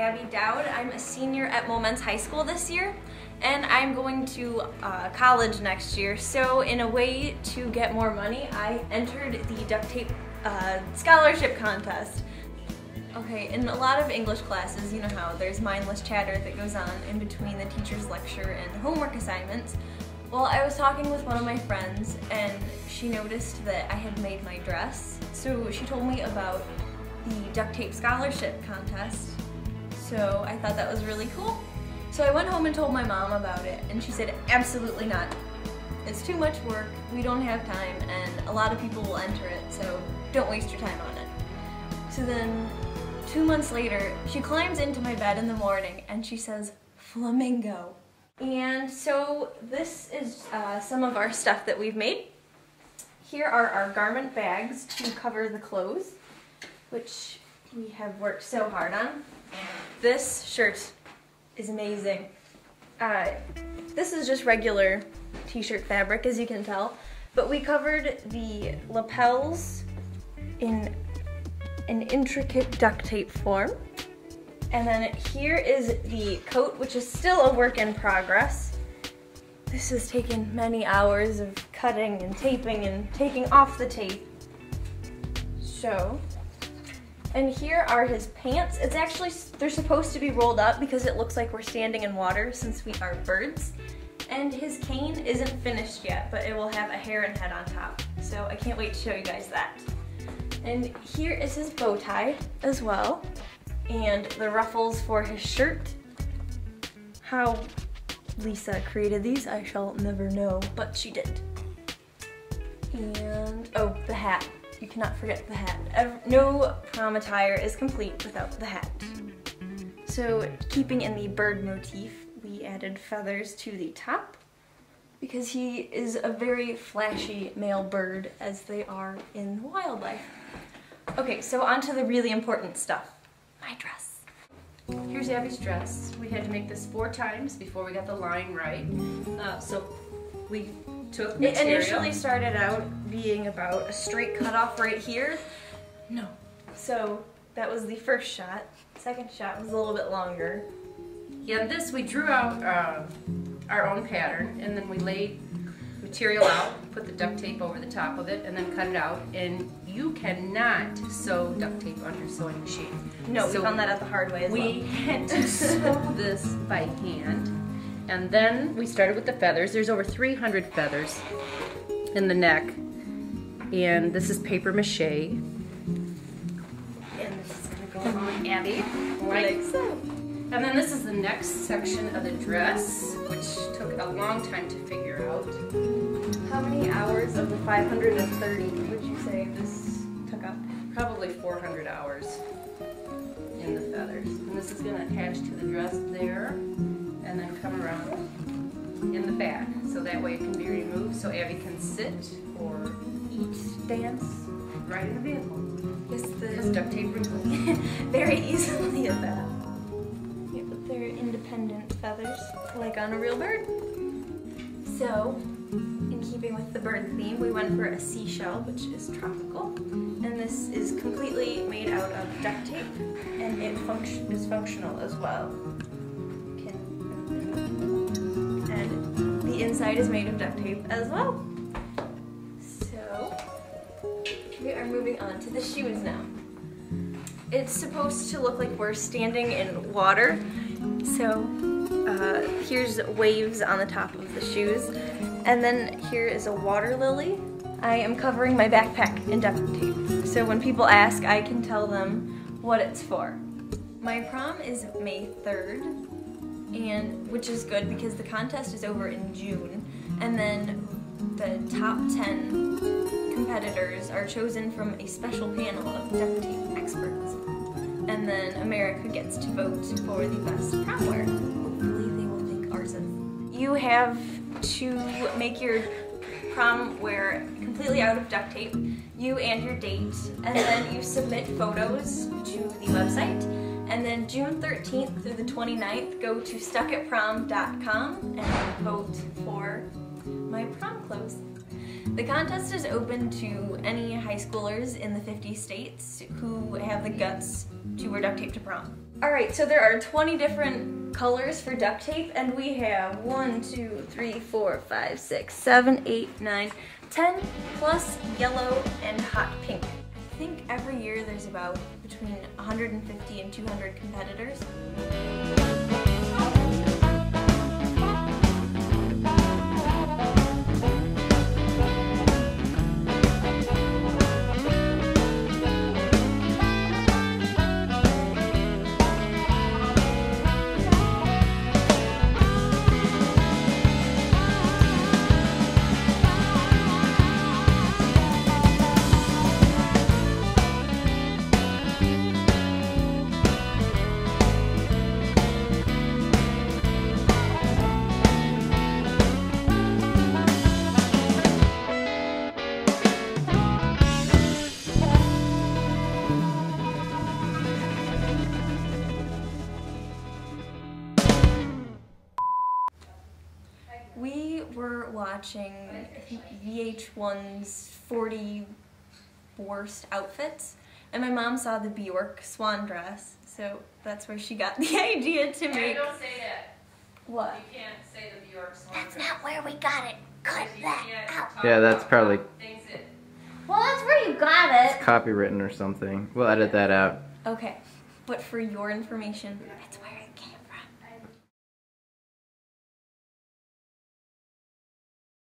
Abby Dowd. I'm a senior at Moments High School this year, and I'm going to uh, college next year. So in a way to get more money, I entered the duct tape uh, scholarship contest. Okay, in a lot of English classes, you know how there's mindless chatter that goes on in between the teacher's lecture and homework assignments. Well, I was talking with one of my friends and she noticed that I had made my dress. So she told me about the duct tape scholarship contest. So I thought that was really cool. So I went home and told my mom about it and she said, absolutely not. It's too much work, we don't have time, and a lot of people will enter it, so don't waste your time on it. So then, two months later, she climbs into my bed in the morning and she says, flamingo. And so this is uh, some of our stuff that we've made. Here are our garment bags to cover the clothes, which we have worked so hard on. This shirt is amazing. Uh, this is just regular t-shirt fabric, as you can tell, but we covered the lapels in an intricate duct tape form. And then here is the coat, which is still a work in progress. This has taken many hours of cutting and taping and taking off the tape. So, and here are his pants. It's actually, they're supposed to be rolled up because it looks like we're standing in water since we are birds. And his cane isn't finished yet, but it will have a heron head on top. So I can't wait to show you guys that. And here is his bow tie as well and the ruffles for his shirt. How Lisa created these, I shall never know, but she did. And, oh, the hat. You cannot forget the hat. No prom attire is complete without the hat. So, keeping in the bird motif, we added feathers to the top because he is a very flashy male bird as they are in wildlife. Okay, so on to the really important stuff my dress. Here's Abby's dress. We had to make this four times before we got the line right. Uh, so we took material. It initially started out being about a straight cutoff right here. No. So that was the first shot. Second shot was a little bit longer. Yeah, this we drew out uh, our own pattern and then we laid material out, put the duct tape over the top of it, and then cut it out. And you cannot sew duct tape under sewing machine. No, so we found that out the hard way as we well. We had to sew this by hand. And then we started with the feathers. There's over 300 feathers in the neck. And this is paper mache. And this is gonna go on Abby, like so. And then this is the next section of the dress, which took a long time to figure out. How many hours of the 530 would you say this took up? Probably 400 hours in the feathers. And this is gonna attach to the dress there, and then come around in the back. So that way it can be removed so Abby can sit or eat, dance, ride in the vehicle. Yes, the because duct tape removes very easily of that. Yeah, but They're independent feathers, like on a real bird. So, in keeping with the bird theme, we went for a seashell, which is tropical. And this is completely made out of duct tape, and it function is functional as well. Inside is made of duct tape as well. So, we are moving on to the shoes now. It's supposed to look like we're standing in water, so uh, here's waves on the top of the shoes. And then here is a water lily. I am covering my backpack in duct tape. So when people ask, I can tell them what it's for. My prom is May 3rd, and which is good because the contest is over in June. And then the top 10 competitors are chosen from a special panel of duct tape experts and then America gets to vote for the best prom wear. Hopefully they will think ours is. You have to make your prom wear completely out of duct tape, you and your date, and then you submit photos to the website. And then June 13th through the 29th, go to stuckatprom.com and vote for my prom clothes. The contest is open to any high schoolers in the 50 states who have the guts to wear duct tape to prom. All right, so there are 20 different colors for duct tape, and we have one, two, three, four, five, six, seven, eight, nine, 10 plus yellow and hot pink. I think every year there's about between 150 and 200 competitors. Watching VH1's 40 worst outfits, and my mom saw the Bjork swan dress, so that's where she got the idea to Hey, make. don't say that. What? You can't say the Bjork song. That's not where we got it. Cut that out. Yeah, that's probably- Things that Well, that's where you got it. Copywritten or something. We'll edit that out. Okay, but for your information, that's where